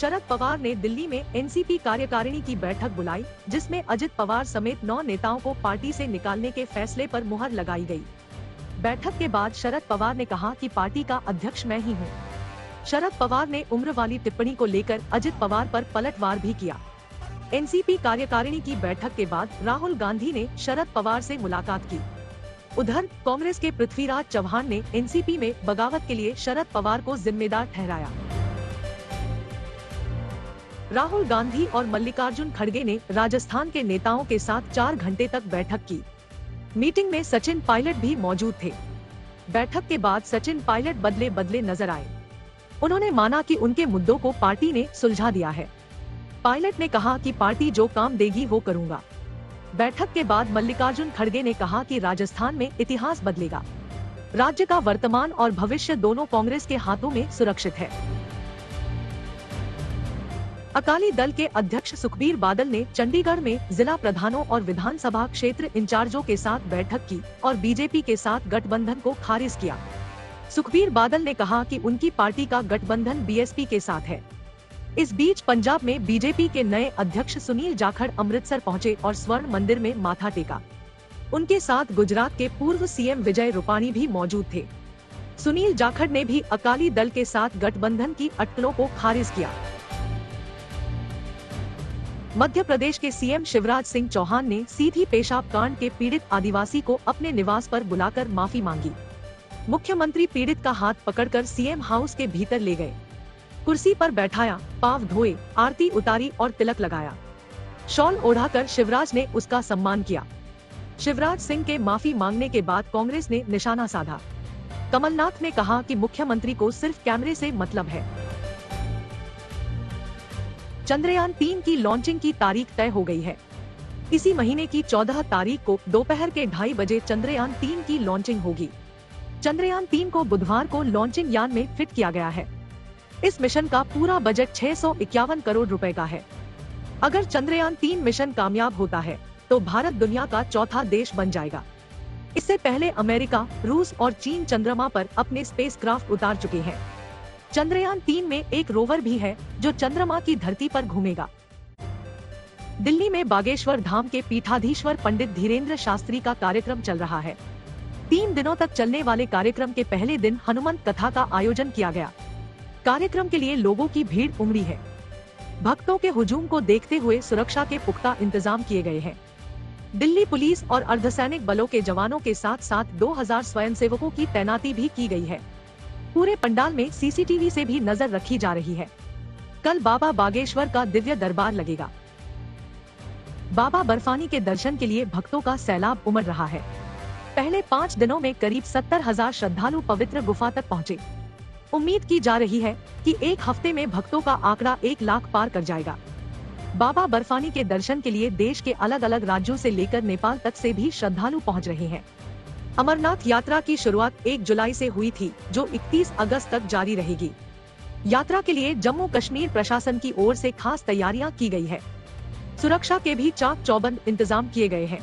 शरद पवार ने दिल्ली में एनसीपी कार्यकारिणी की बैठक बुलाई, जिसमें अजित पवार समेत नौ नेताओं को पार्टी से निकालने के फैसले पर मुहर लगाई गई। बैठक के बाद शरद पवार ने कहा कि पार्टी का अध्यक्ष मैं ही हूँ। शरद पवार ने उम्र वाली टिप्पणी को लेकर अजित पवार पर पलटवार भी किया। एनसीपी कार्यकारिणी की बैठक के बाद राहुल गांधी ने शरद पवार से मुलाकात की। उधर कांग्रेस के पृथ्वीराज चौहान ने एनसीपी में बगावत के लिए शरद पवार को जिम्मेदार ठहराया। राहुल गांधी और मल्लिकार्जुन खड़गे ने राजस्थान के नेताओं के साथ चार घंटे तक बैठक की। मीटिंग में सचिन पायलट भी मौजूद थे। बैठक के बाद सचिन पायलट बदले बदले नज़र आए। उन्होंने माना कि उनके मुद्दों को पार्टी ने सुलझा दिया है। पायलट ने कहा कि पार्टी जो काम देगी वो करूँगा। बैठक के बाद मल्लिकार्जुन खड़गे ने कहा कि राजस्थान में इतिहास बदलेगा। राज्य का वर्तमान और भविष्य दोनों कांग्रेस के हाथों में सुरक्षित है। अकाली दल के अध्यक्ष सुखबीर बादल ने चंडीगढ़ में जिला प्रधानों और विधानसभा क्षेत्र इंचार्जों के साथ बैठक की और बीजेपी के साथ गठबंधन को खारिज किया। सुखबीर बादल ने कहा कि उनकी पार्टी का गठबंधन बीएसपी के साथ है। इस बीच पंजाब में बीजेपी के नए अध्यक्ष सुनील जाखड़ अमृतसर पहुँचे और स्वर्ण मंदिर में माथा टेका। उनके साथ गुजरात के पूर्व सीएम विजय रूपाणी भी मौजूद थे। सुनील जाखड़ ने भी अकाली दल के साथ गठबंधन की अटकलों को खारिज किया। मध्य प्रदेश के सीएम शिवराज सिंह चौहान ने सीधी पेशाब कांड के पीड़ित आदिवासी को अपने निवास पर बुलाकर माफ़ी मांगी। मुख्यमंत्री पीड़ित का हाथ पकड़कर सीएम हाउस के भीतर ले गए। कुर्सी पर बैठाया, पाव धोए, आरती उतारी और तिलक लगाया। शॉल ओढ़ाकर शिवराज ने उसका सम्मान किया। शिवराज सिंह के माफ़ी मांगने के बाद कांग्रेस ने निशाना साधा। कमलनाथ ने कहा कि मुख्यमंत्री को सिर्फ़ कैमरे से मतलब है। चंद्रयान तीन की लॉन्चिंग की तारीख तय हो गई है। इसी महीने की 14 तारीख को दोपहर के ढाई बजे चंद्रयान तीन की लॉन्चिंग होगी। चंद्रयान तीन को बुधवार को लॉन्चिंग यान में फिट किया गया है। इस मिशन का पूरा बजट छह सौ इक्यावन करोड़ रुपए का है। अगर चंद्रयान तीन मिशन कामयाब होता है तो भारत दुनिया का चौथा देश बन जाएगा। इससे पहले अमेरिका, रूस और चीन चंद्रमा पर अपने स्पेसक्राफ्ट उतार चुके हैं। चंद्रयान तीन में एक रोवर भी है, जो चंद्रमा की धरती पर घूमेगा। दिल्ली में बागेश्वर धाम के पीठाधीश्वर पंडित धीरेन्द्र शास्त्री का कार्यक्रम चल रहा है। तीन दिनों तक चलने वाले कार्यक्रम के पहले दिन हनुमंत कथा का आयोजन किया गया। कार्यक्रम के लिए लोगों की भीड़ उमड़ी है। भक्तों के हुजूम को देखते हुए सुरक्षा के पुख्ता इंतज़ाम किए गए हैं। दिल्ली पुलिस और अर्धसैनिक बलों के जवानों के साथ साथ 2000 स्वयंसेवकों की तैनाती भी की गई है। पूरे पंडाल में सीसीटीवी से भी नज़र रखी जा रही है। कल बाबा बागेश्वर का दिव्य दरबार लगेगा। बाबा बर्फानी के दर्शन के लिए भक्तों का सैलाब उमड़ रहा है। पहले पाँच दिनों में करीब सत्तर हज़ार श्रद्धालु पवित्र गुफा तक पहुँचे। उम्मीद की जा रही है कि एक हफ़्ते में भक्तों का आंकड़ा एक लाख पार कर जाएगा। बाबा बर्फानी के दर्शन के लिए देश के अलग अलग राज्यों से लेकर नेपाल तक से भी श्रद्धालु पहुँच रहे हैं। अमरनाथ यात्रा की शुरुआत 1 जुलाई से हुई थी, जो 31 अगस्त तक जारी रहेगी। यात्रा के लिए जम्मू कश्मीर प्रशासन की ओर से खास तैयारियाँ की गई है। सुरक्षा के भी चाक चौबंद इंतज़ाम किए गए हैं।